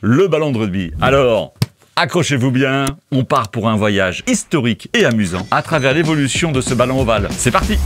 le ballon de rugby. Alors, accrochez-vous bien, on part pour un voyage historique et amusant à travers l'évolution de ce ballon ovale. C'est parti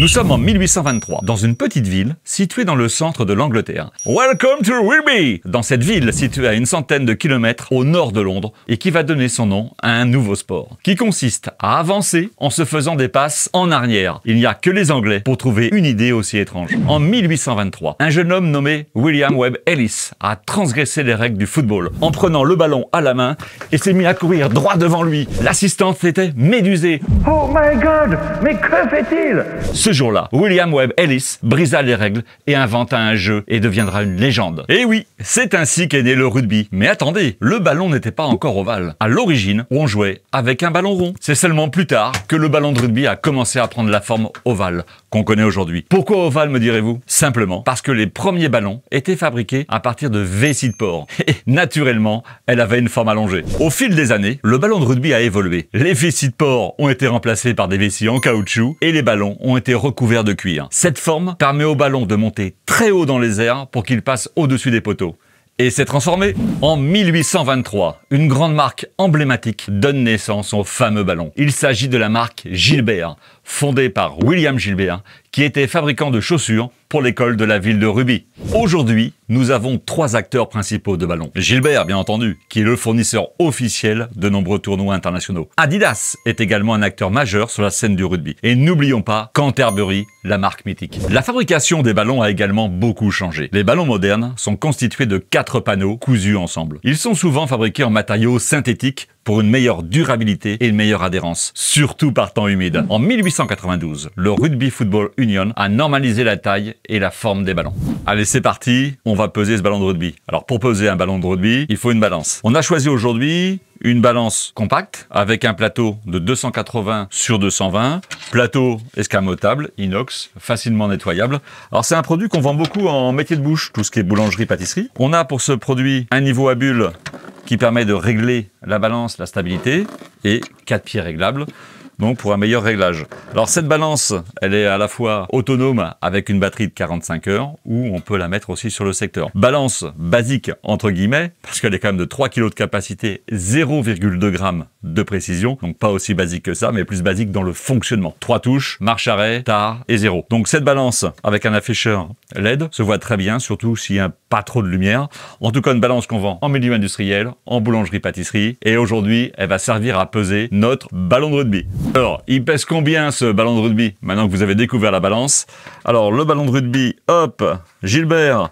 Nous sommes en 1823, dans une petite ville située dans le centre de l'Angleterre. Welcome to Rugby Dans cette ville située à une centaine de kilomètres au nord de Londres et qui va donner son nom à un nouveau sport, qui consiste à avancer en se faisant des passes en arrière. Il n'y a que les Anglais pour trouver une idée aussi étrange. En 1823, un jeune homme nommé William Webb Ellis a transgressé les règles du football en prenant le ballon à la main et s'est mis à courir droit devant lui. L'assistante était médusée. Oh my god, mais que fait-il? Ce jour-là, William Webb Ellis brisa les règles et inventa un jeu et deviendra une légende. Et oui, c'est ainsi qu'est né le rugby. Mais attendez, le ballon n'était pas encore ovale. À l'origine, on jouait avec un ballon rond. C'est seulement plus tard que le ballon de rugby a commencé à prendre la forme ovale qu'on connaît aujourd'hui. Pourquoi ovale, me direz-vous? Simplement parce que les premiers ballons étaient fabriqués à partir de vessies de porc. Et naturellement, elle avait une forme allongée. Au fil des années, le ballon de rugby a évolué. Les vessies de porc ont été remplacées par des vessies en caoutchouc et les ballons ont été recouvert de cuir. Cette forme permet au ballon de monter très haut dans les airs pour qu'il passe au-dessus des poteaux. Et s'est transformé. En 1823, une grande marque emblématique donne naissance au fameux ballon. Il s'agit de la marque Gilbert, fondée par William Gilbert, qui était fabricant de chaussures pour l'école de la ville de Ruby. Aujourd'hui, nous avons trois acteurs principaux de ballons. Gilbert, bien entendu, qui est le fournisseur officiel de nombreux tournois internationaux. Adidas est également un acteur majeur sur la scène du rugby. Et n'oublions pas Canterbury, la marque mythique. La fabrication des ballons a également beaucoup changé. Les ballons modernes sont constitués de quatre panneaux cousus ensemble. Ils sont souvent fabriqués en matériaux synthétiques pour une meilleure durabilité et une meilleure adhérence, surtout par temps humide. En 1892, le Rugby Football Union a normalisé la taille et la forme des ballons. Allez, c'est parti, on va peser ce ballon de rugby. Alors pour peser un ballon de rugby, il faut une balance. On a choisi aujourd'hui une balance compacte avec un plateau de 280 sur 220, plateau escamotable, inox, facilement nettoyable. Alors c'est un produit qu'on vend beaucoup en métier de bouche, tout ce qui est boulangerie-pâtisserie. On a pour ce produit un niveau à bulle qui permet de régler la balance, la stabilité, et quatre pieds réglables donc pour un meilleur réglage. Alors cette balance, elle est à la fois autonome avec une batterie de 45 heures ou on peut la mettre aussi sur le secteur. Balance basique entre guillemets parce qu'elle est quand même de 3 kg de capacité, 0,2 g de précision, donc pas aussi basique que ça, mais plus basique dans le fonctionnement. Trois touches, marche arrêt, tar et zéro. Donc cette balance avec un afficheur LED se voit très bien, surtout s'il n'y a pas trop de lumière. En tout cas, une balance qu'on vend en milieu industriel, en boulangerie-pâtisserie, et aujourd'hui, elle va servir à peser notre ballon de rugby. Alors, il pèse combien ce ballon de rugby Maintenant que vous avez découvert la balance? Alors, le ballon de rugby, hop, Gilbert,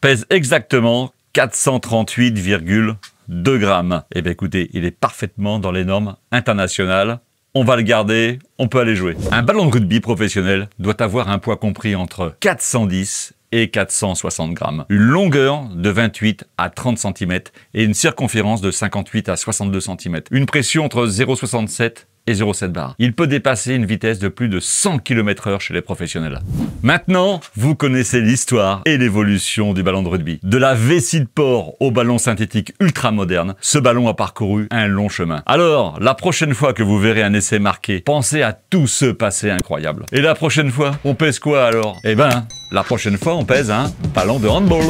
pèse exactement 438,2 grammes. Eh bien écoutez, il est parfaitement dans les normes internationales. On va le garder, on peut aller jouer. Un ballon de rugby professionnel doit avoir un poids compris entre 410 et 460 grammes. Une longueur de 28 à 30 cm et une circonférence de 58 à 62 cm. Une pression entre 0,67 et 0,7 bar. Il peut dépasser une vitesse de plus de 100 km h chez les professionnels. Maintenant, vous connaissez l'histoire et l'évolution du ballon de rugby. De la vessie de porc au ballon synthétique ultra moderne, ce ballon a parcouru un long chemin. Alors, la prochaine fois que vous verrez un essai marqué, pensez à tout ce passé incroyable. Et la prochaine fois, on pèse quoi alors? Eh ben, la prochaine fois, on pèse un ballon de handball.